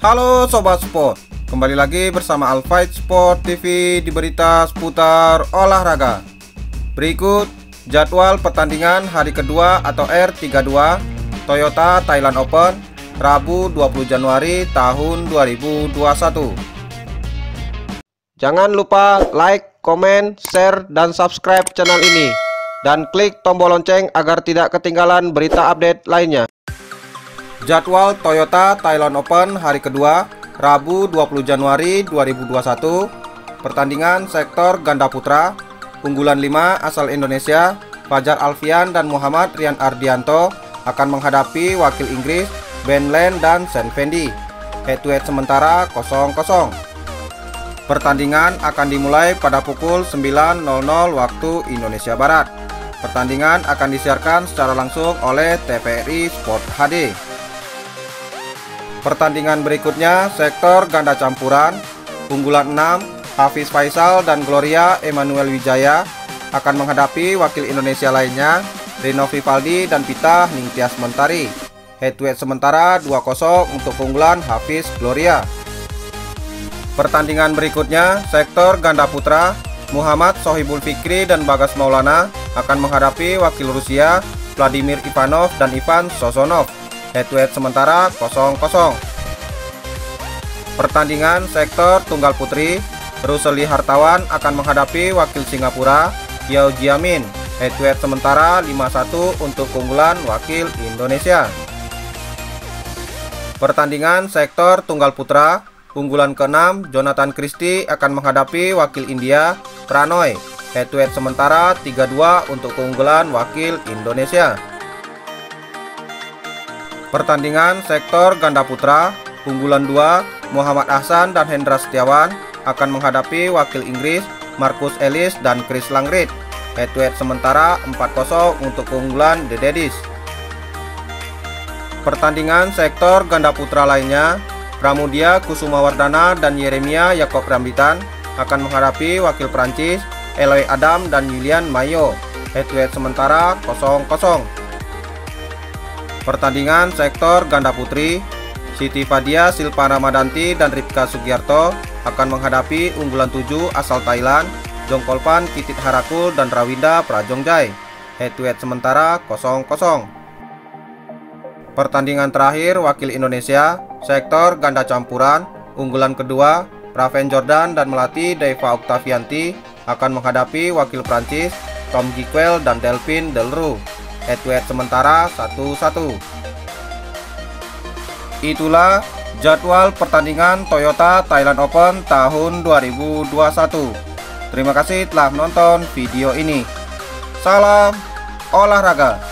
Halo Sobat Sport. Kembali lagi bersama Alfight Sport TV di berita seputar olahraga. Berikut jadwal pertandingan hari kedua atau R32 Toyota Thailand Open Rabu 20 Januari tahun 2021 Jangan lupa like, komen, share, dan subscribe channel ini. Dan klik tombol lonceng agar tidak ketinggalan berita update lainnya Jadwal Toyota Thailand Open hari kedua Rabu 20 Januari 2021 Pertandingan sektor ganda putra Unggulan 5 asal Indonesia Fajar Alfian dan Muhammad Rian Ardianto akan menghadapi wakil Inggris Ben Len dan Sen Fendi. Head to head sementara 0-0 Pertandingan akan dimulai pada pukul 9.00 waktu Indonesia Barat. Pertandingan akan disiarkan secara langsung oleh TVRI Sport HD Pertandingan berikutnya sektor ganda campuran unggulan 6 Hafiz Faisal dan Gloria Emmanuel Wijaya akan menghadapi wakil Indonesia lainnya Rino Vivaldi dan Pita Ningtyas Mentari. Head to head sementara 2-0 untuk keunggulan Hafiz Gloria. Pertandingan berikutnya sektor ganda putra Muhammad Sohibul Fikri dan Bagas Maulana akan menghadapi wakil Rusia Vladimir Ivanov dan Ivan Sosonov head to head sementara 0-0 pertandingan sektor tunggal putri Ruseli Hartawan akan menghadapi wakil Singapura Yao Jiamin. Head to head sementara 5-1 untuk keunggulan wakil Indonesia. Pertandingan sektor tunggal putra unggulan ke-6 Jonathan Christie akan menghadapi wakil India Pranoy. Head to head sementara 3-2 untuk keunggulan wakil Indonesia Pertandingan sektor ganda putra unggulan 2 Muhammad Ahsan dan Hendra Setiawan akan menghadapi wakil Inggris Marcus Ellis dan Chris Langrit. Head to head sementara 4-0 untuk keunggulan The Daddies. Pertandingan sektor ganda putra lainnya Pramudia Kusuma Wardana dan Yeremia Yakob Rambitan akan menghadapi wakil Prancis Eloy Adam dan Julian Mayo. Head to head sementara 0-0. Pertandingan sektor ganda putri, Siti Fadia Silpa Ramadanti dan Ripka Sugiarto akan menghadapi unggulan 7 asal Thailand, Jongkolpan Kitit Harakul dan Rawinda Prajongjai. Head to head sementara 0-0. Pertandingan terakhir wakil Indonesia, sektor ganda campuran, unggulan kedua, Raven Jordan dan Melati Deva Octavianti akan menghadapi wakil Prancis, Tom Giquel dan Delphine Delru head to head sementara 1-1 itulah jadwal pertandingan Toyota Thailand Open tahun 2021 terima kasih telah menonton video ini. Salam olahraga